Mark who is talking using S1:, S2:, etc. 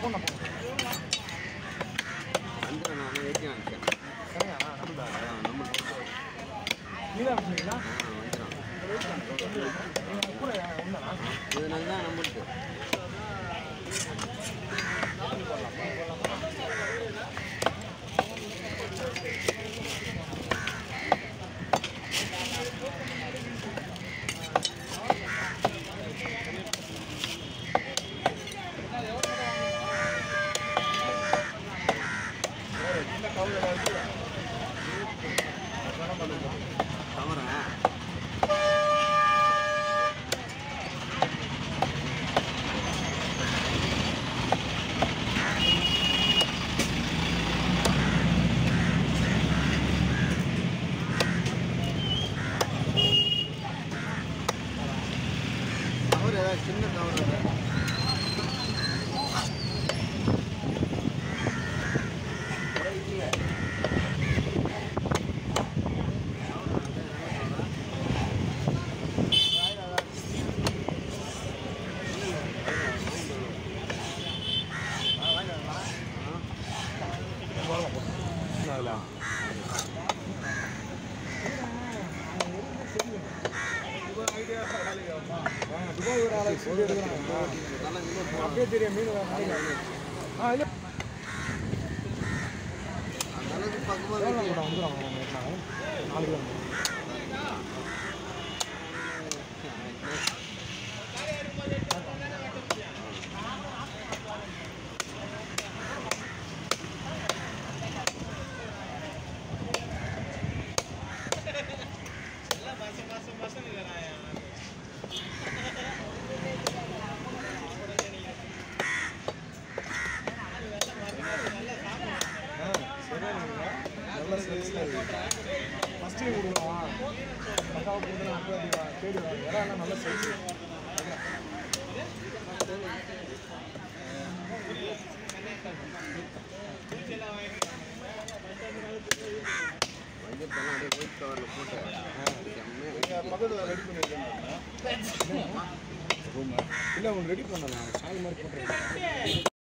S1: நம்ம
S2: நீ தான் நம்மளுக்கு
S1: வந்துடும்
S2: கூட ஒன்றா
S1: இதனால தான் நம்மளுக்கு
S2: அப்படியே தெரியும் மீன் ஆ இல்லை.
S1: அந்த
S2: சைஸில் ஃபஸ்ட் டைம் கொடுக்கலாம் பக்காவை கொடுத்து அப்படியே தேடி வாங்க இடம் நல்ல ரெடி பண்ணியிருக்கேன் ரூம் இல்லை ஒன்று ரெடி பண்ணலாம். சால் மாதிரி போட்டுருக்கேன்